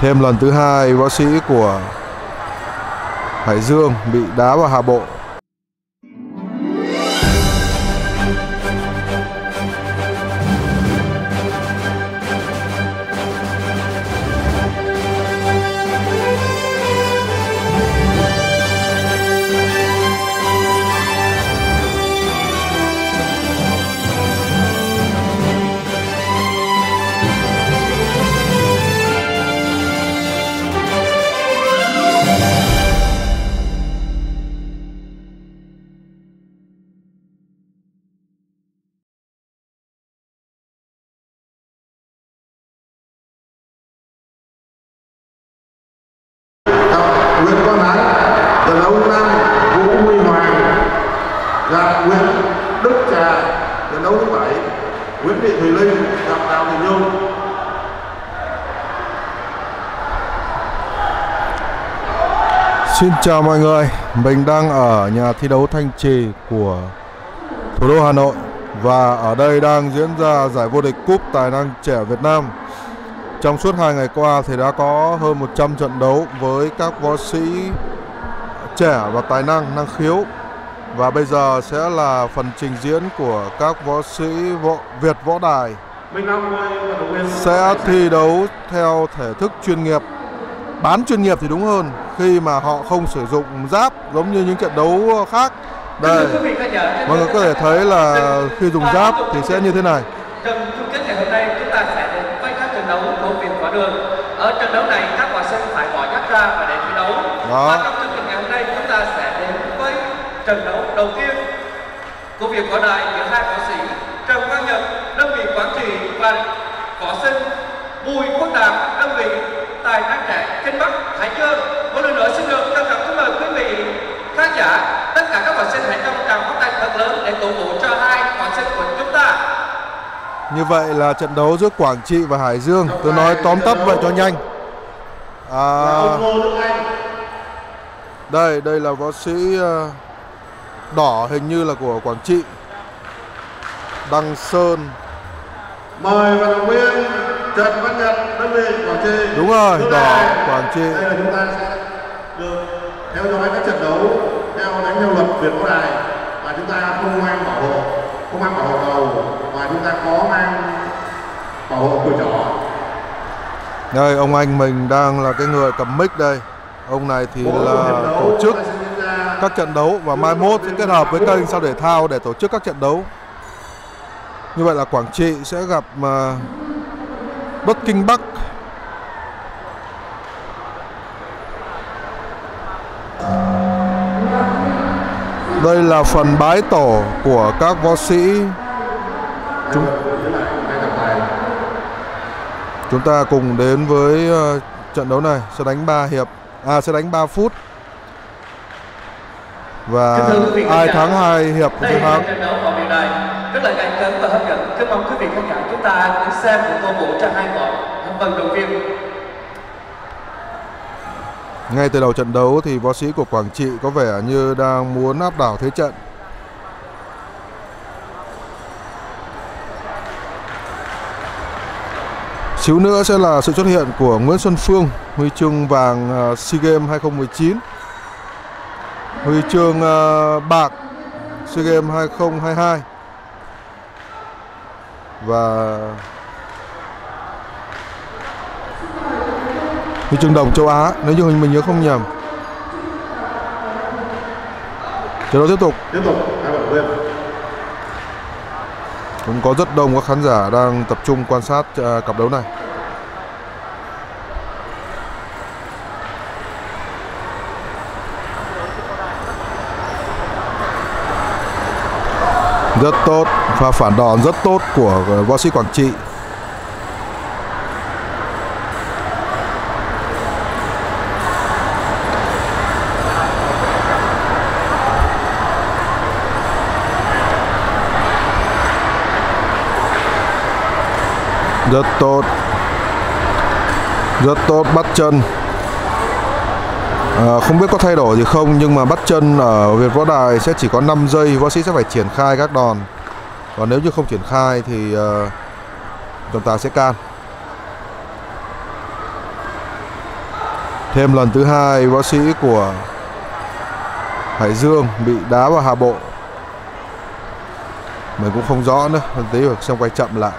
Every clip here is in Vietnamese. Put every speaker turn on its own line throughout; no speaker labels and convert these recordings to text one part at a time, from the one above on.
Thêm lần thứ hai võ sĩ của Hải Dương bị đá vào hạ bộ.
Con Thắng trận đấu năm Vũ Huy Hoàng gặp Nguyễn Đức Trà. Trận đấu thứ bảy Nguyễn Thị Thùy Linh gặp Đào Thị Nhung.
Xin chào mọi người, mình đang ở nhà thi đấu Thanh Trì của thủ đô Hà Nội và ở đây đang diễn ra giải vô địch cúp tài năng trẻ Việt Nam. Trong suốt hai ngày qua thì đã có hơn 100 trận đấu với các võ sĩ trẻ và tài năng, năng khiếu. Và bây giờ sẽ là phần trình diễn của các võ sĩ võ, Việt Võ Đài. Sẽ thi đấu theo thể thức chuyên nghiệp. Bán chuyên nghiệp thì đúng hơn khi mà họ không sử dụng giáp giống như những trận đấu khác. Đây mọi người có thể thấy là khi dùng giáp thì sẽ như thế này
Trong chung kết ngày hôm nay chúng ta sẽ đến với các trận đấu của Việt Võ Đường. Ở trận đấu này các học sinh phải bỏ giáp ra và để thi đấu.
Đó.
Và trong chương trình ngày hôm nay chúng ta sẽ đến với trận đấu đầu tiên của Việt Võ Đài giữa hai võ sĩ Trần Quang Nhật, đơn vị Quảng Trị và võ sinh Bùi Quốc Đạt, đơn vị Tài năng trẻ Kinh Bắc, Hải Dương. Một lần nữa xin được trân trọng kính mời quý vị khán giả, tất cả các võ sinh hãy một tràng pháo tay thật lớn để cổ vũ cho hai võ sinh của chúng ta.
như vậy là trận đấu giữa Quảng Trị và Hải Dương tôi nói tóm tắt vậy cho nhanh à,
ông Ngô Đức Anh
đây đây là võ sĩ ờ, đỏ hình như là của Quảng Trị. Đăng Sơn.
Mời vận động viên Trần Văn Nhật đơn vị Quảng Trị.
Đúng rồi, đỏ, Quảng Trị.
đây là chúng ta sẽ được theo dõi các trận đấu theo đánh theo luật Việt Võ Đài. Và chúng ta không mang bảo hộ không mang bảo hộ đầu. Và chúng ta có mang bảo hộ cùi trỏ
đây ông anh mình đang là cái người cầm mic đây ông này thì là tổ chức các trận đấu và mai mốt sẽ kết hợp với kênh sao thể thao để tổ chức các trận đấu. Như vậy là Quảng Trị sẽ gặp mà Bất Kinh Bắc. Đây là phần bái tổ của các võ sĩ. Chúng chúng ta cùng đến với à, trận đấu này, sẽ đánh 3 hiệp à sẽ đánh 3 phút và ai thắng hai hiệp sẽ thắng
trận rất là gay cấn và hấp dẫn. Kính mong quý vị khán giả chúng ta hãy xem và cổ vũ cho hai võ vận động viên.
Ngay từ đầu trận đấu thì võ sĩ của Quảng Trị có vẻ như đang muốn áp đảo thế trận. Xíu nữa sẽ là sự xuất hiện của Nguyễn Xuân Phương, huy chương vàng ờ, SEA Games 2019. Huy chương ờ, bạc SEA Games 2022. Và huy chương đồng châu Á nếu như mình nhớ không nhầm. Trận đấu tiếp tục
tiếp tục hai vận động viên
cũng có rất đông các khán giả đang tập trung quan sát à, cặp đấu này. Rất tốt, pha phản đòn rất tốt của à, võ sĩ Quảng Trị. Rất tốt. Rất tốt bắt chân. À, Không biết có thay đổi gì không Nhưng mà bắt chân ở Việt Võ Đài sẽ chỉ có 5 giây Võ sĩ sẽ phải triển khai các đòn. Còn nếu như không triển khai thì ờ, uh, Trọng tài sẽ can. Thêm lần thứ hai võ sĩ của Hải Dương bị đá vào hạ bộ. Mình cũng không rõ nữa tí tí xem quay chậm lại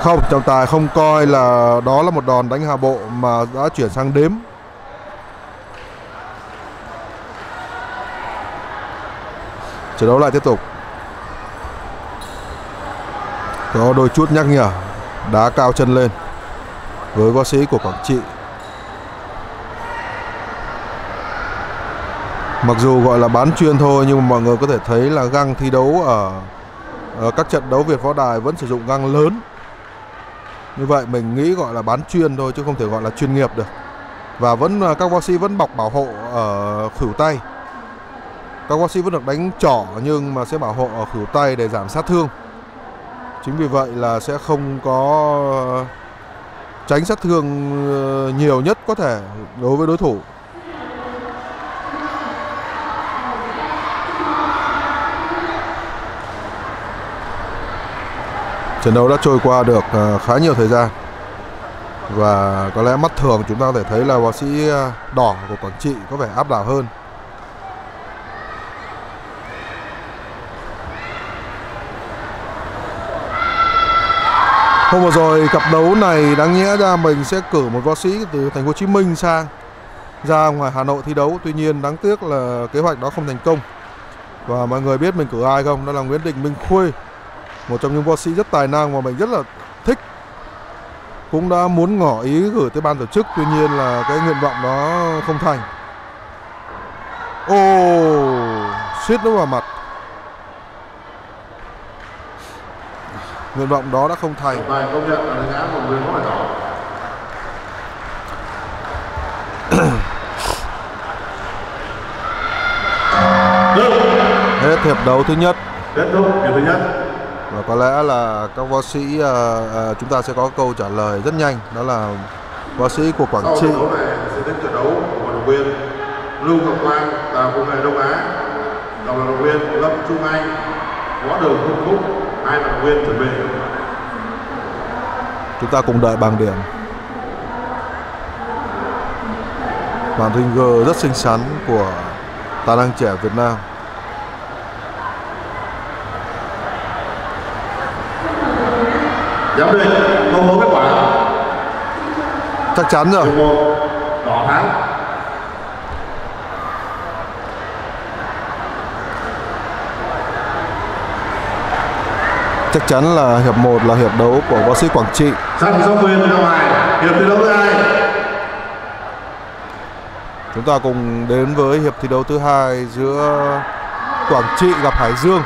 không trọng tài không coi là đó là một đòn đánh hạ bộ mà đã chuyển sang đếm. Trận đấu lại tiếp tục. Có đôi chút nhắc nhở đá cao chân lên với võ sĩ của Quảng Trị. Mặc dù gọi là bán chuyên thôi nhưng mà mọi người có thể thấy là găng thi đấu ở, ở Ờ, các trận đấu Việt Võ Đài vẫn sử dụng găng lớn. Như vậy mình nghĩ gọi là bán chuyên thôi, chứ không thể gọi là chuyên nghiệp được. Và vẫn à, các võ sĩ vẫn bọc bảo hộ ở khử tay. Các võ sĩ vẫn được đánh trỏ, nhưng mà sẽ bảo hộ ở khử tay để giảm sát thương. Chính vì vậy là sẽ không có à, tránh sát thương ờ, nhiều nhất có thể đối với đối thủ. Trận đấu đã trôi qua được ờ, khá nhiều thời gian và có lẽ mắt thường chúng ta có thể thấy là võ sĩ ờ, đỏ của Quảng Trị có vẻ áp đảo hơn. Hôm vừa rồi cặp đấu này đáng nhẽ ra mình sẽ cử một võ sĩ từ thành phố Hồ Chí Minh sang, ra ngoài Hà Nội thi đấu. Tuy nhiên đáng tiếc là kế hoạch đó không thành công. Và mọi người biết mình cử ai không? Đó là Nguyễn Đình Minh Khuê một trong những võ sĩ rất tài năng mà mình rất là thích. Cũng đã muốn ngỏ ý gửi tới ban tổ chức tuy nhiên là cái nguyện vọng đó không thành. Ô oh, suýt nó vào mặt. Nguyện vọng đó đã không thành. Hết hiệp đấu thứ nhất.
Kết thúc hiệp thứ nhất.
Và có lẽ là các võ sĩ ờ, ờ, chúng ta sẽ có câu trả lời rất nhanh. Đó là võ sĩ của Quảng
Sau
Trị.
đấu này sẽ đến trận đấu của động viên Lưu Ngọc Quang và công nghệ Đông Á, và vận động viên Lâm Trung Anh, Võ Đường Hưng Phúc, hai vận động viên chuẩn bị.
chúng ta cùng đợi bảng điểm. Màn ringer rất xinh xắn của tài năng trẻ Việt Nam
Giám định công bố kết quả.
Chắc chắn rồi.
Một đỏ thắng.
Chắc chắn là hiệp 1 là hiệp đấu của võ sĩ Quảng Trị.
Sân song quyền ra ngoài hiệp thi đấu thứ hai.
Chúng ta cùng đến với hiệp thi đấu thứ hai giữa Quảng Trị gặp Hải Dương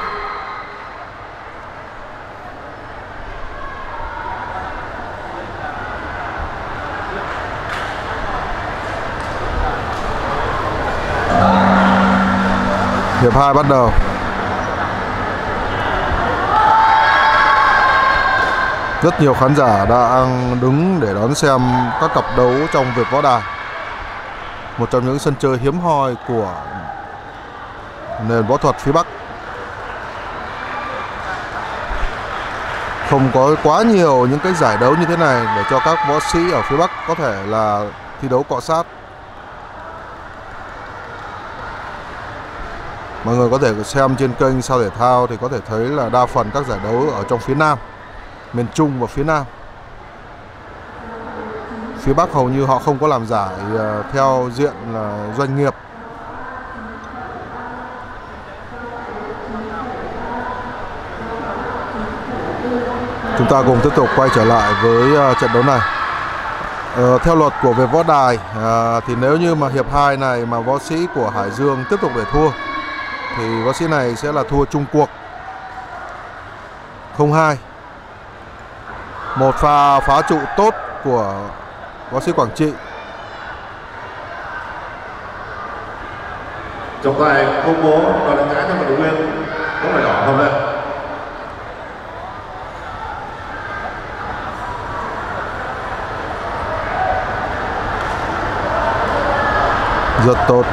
hiệp 2 bắt đầu rất nhiều khán giả đang đứng để đón xem các cặp đấu trong việc Võ Đài một trong những sân chơi hiếm hoi của nền võ thuật phía Bắc. Không có quá nhiều những cái giải đấu như thế này để cho các võ sĩ ở phía Bắc có thể là thi đấu cọ sát. Mọi người có thể xem trên kênh sao thể thao thì có thể thấy là đa phần các giải đấu ở trong phía Nam, miền Trung và phía Nam. Phía Bắc hầu như họ không có làm giải ờ, theo diện là doanh nghiệp. Chúng ta cùng tiếp tục quay trở lại với ờ, trận đấu này. Ờ, theo luật của Việt Võ Đài à, thì nếu như mà hiệp 2 này mà võ sĩ của Hải Dương tiếp tục để thua thì võ sĩ này sẽ là thua chung cuộc. 0-2 một pha phá trụ tốt của võ sĩ Quảng Trị.
Trọng tài công bố và đánh giá cho vận động viên có phải đỏ không đây
rất tốt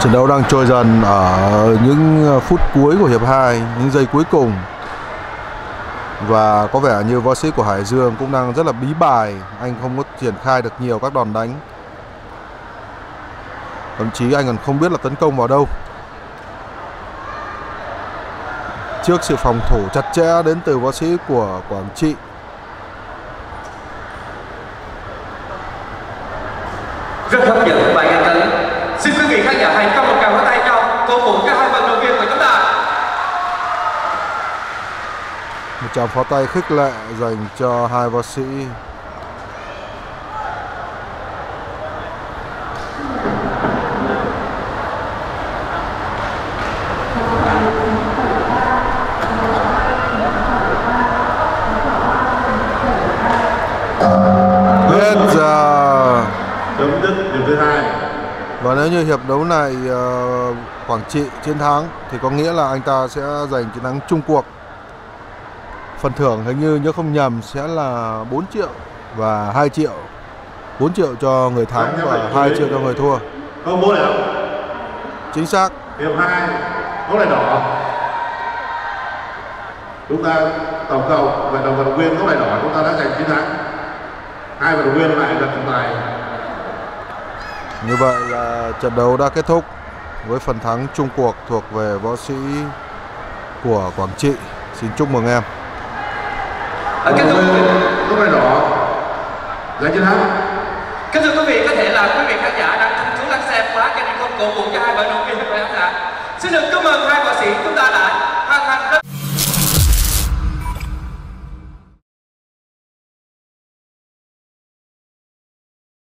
Trận đấu đang trôi dần ở những phút cuối của hiệp 2, những giây cuối cùng. Và có vẻ như võ sĩ của Hải Dương cũng đang rất là bí bài, anh không có triển khai được nhiều các đòn đánh. Thậm chí anh còn không biết là tấn công vào đâu. Trước sự phòng thủ chặt chẽ đến từ võ sĩ của Quảng Trị
rất hấp dẫn xin quý vị khán giả hãy cho một tràng tay cho cổ vũ các hai vận động viên của chúng ta.
Một tràng pháo tay khích lệ dành cho hai võ sĩ Và nếu như hiệp đấu này uh, Quảng Trị chiến thắng thì có nghĩa là anh ta sẽ giành chiến thắng chung cuộc. Phần thưởng hình như nhớ không nhầm sẽ là 4 triệu và 2 triệu. 4 triệu cho người thắng và 2 triệu cho người thua.
Không bố nào.
Chính xác.
Hiệp 2 góc này đỏ. Chúng ta tổng cộng vận động vận viên góc này đỏ chúng ta đã giành chiến thắng. Hai vận động viên lại giật trọng tài
như vậy là trận đấu đã kết thúc với phần thắng chung cuộc thuộc về võ sĩ của Quảng Trị. Xin chúc mừng em.
Ở kết thúc lúc này đỏ giành chiến thắng.
Kính thưa quý vị, có thể là quý vị khán giả đang chăm chú lắng xem quá cho nên không cổ vũ cho hai vận động viên phải không ạ? Xin được chúc mừng hai võ sĩ chúng ta đã